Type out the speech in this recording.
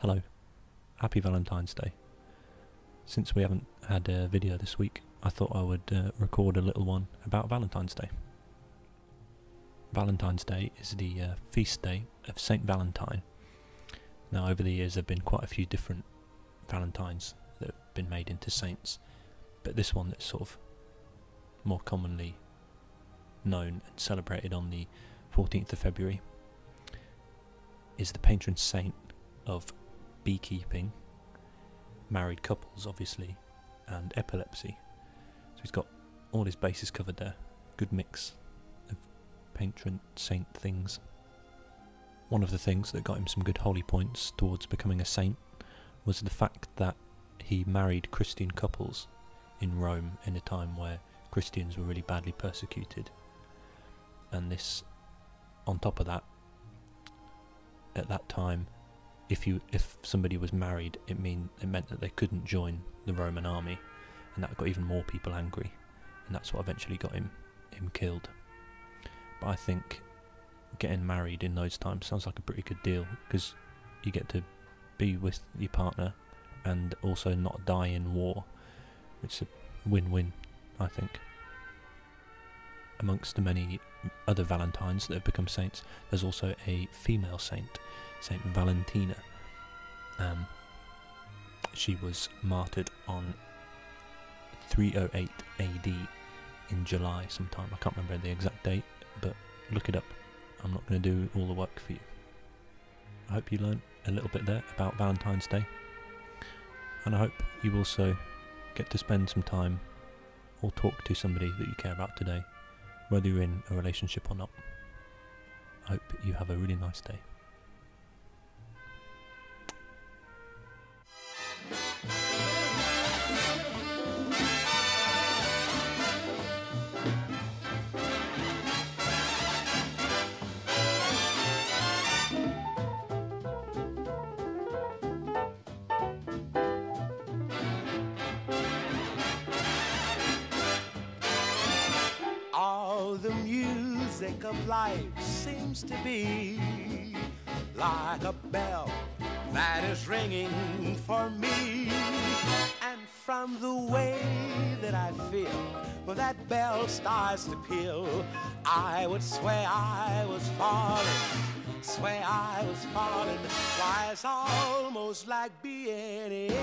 Hello. Happy Valentine's Day. Since we haven't had a video this week, I thought I would uh, record a little one about Valentine's Day. Valentine's Day is the uh, feast day of Saint Valentine. Now, over the years, there have been quite a few different Valentines that have been made into saints, but this one that's sort of more commonly known and celebrated on the 14th of February is the patron saint of beekeeping, married couples, obviously, and epilepsy. So he's got all his bases covered there. Good mix of patron saint things. One of the things that got him some good holy points towards becoming a saint was the fact that he married Christian couples in Rome in a time where Christians were really badly persecuted. And this, on top of that, at that time, if you if somebody was married, it mean it meant that they couldn't join the Roman army, and that got even more people angry, and that's what eventually got him him killed. But I think getting married in those times sounds like a pretty good deal because you get to be with your partner and also not die in war. It's a win-win, I think. Amongst the many other Valentines that have become saints, there's also a female saint, Saint Valentina. Um, she was martyred on 308 AD in July sometime. I can't remember the exact date, but look it up. I'm not going to do all the work for you. I hope you learned a little bit there about Valentine's Day. And I hope you also get to spend some time or talk to somebody that you care about today, whether you're in a relationship or not. I hope you have a really nice day. Of life seems to be like a bell that is ringing for me. And from the way that I feel when that bell starts to peal, I would swear I was falling, swear I was falling. Why, it's almost like being in.